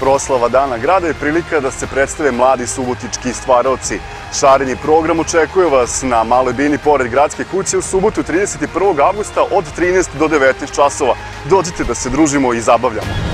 proslava Dana grada je prilika da se predstave mladi subotički stvaroci. Šareni program očekuje vas na Maloj Bini pored gradske kuće u subotu 31. augusta od 13 do 19 časova. Dođite da se družimo i zabavljamo.